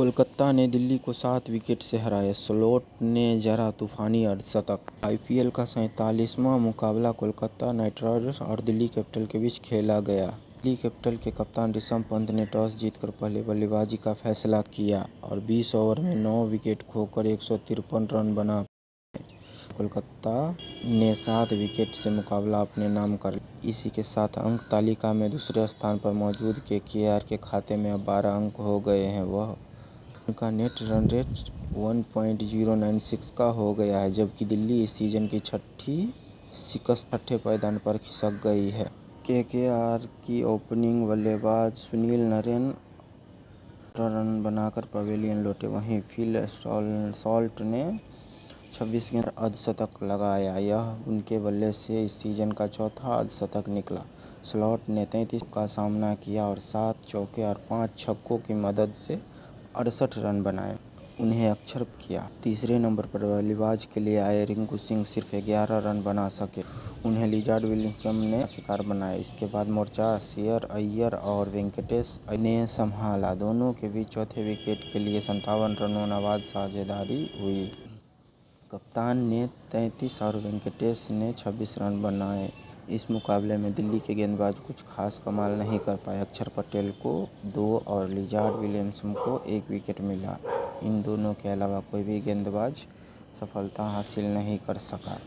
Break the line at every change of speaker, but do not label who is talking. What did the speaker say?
कोलकाता ने दिल्ली को सात विकेट से हराया, स्लॉट ने जड़ा तूफानी अर्धशतक आईपीएल का सैंतालीसवां मुकाबला कोलकाता नाइट राइडर्स और दिल्ली कैपिटल के बीच खेला गया। दिल्ली कैपिटल के कप्तान ऋषभ पंत ने टॉस जीतकर पहले बल्लेबाजी का फैसला किया और 20 ओवर में नौ विकेट खोकर एक सौ तिरपन रन बना कोलकाता ने सात विकेट से मुकाबला अपने नाम कर लिया। इसी के साथ अंक तालिका में दूसरे स्थान पर मौजूद केकेआर के खाते में अब बारह अंक हो गए हैं। वह उनका नेट रन रेट 1.096 का हो गया है, जबकि दिल्ली इस सीज़न की छठी शिकस्त छठे पायदान पर खिसक गई है। केकेआर की ओपनिंग बल्लेबाज सुनील नरेन रन बनाकर पवेलियन लौटे, वहीं फिल सॉल्ट ने 26 गेंद अर्धशतक लगाया। यह उनके बल्ले से इस सीज़न का चौथा अर्धशतक निकला। सॉल्ट ने तैंतीस का सामना किया और सात चौके और पाँच छक्कों की मदद से अड़सठ रन बनाए। उन्हें अक्षर किया। तीसरे नंबर पर बल्लेबाज के लिए आए रिंकू सिंह सिर्फ़ ग्यारह रन बना सके। उन्हें लिजार्ड विलियम्सन ने शिकार बनाया। इसके बाद मोर्चा श्रेयस अय्यर और वेंकटेश ने संभाला। दोनों के बीच चौथे विकेट के लिए सत्तावन रनों बाद साझेदारी हुई। कप्तान ने तैंतीस और वेंकटेश ने छब्बीस रन बनाए। इस मुकाबले में दिल्ली के गेंदबाज कुछ खास कमाल नहीं कर पाए। अक्षर पटेल को दो और लिजार्ड विलियम्सन को एक विकेट मिला। इन दोनों के अलावा कोई भी गेंदबाज सफलता हासिल नहीं कर सका।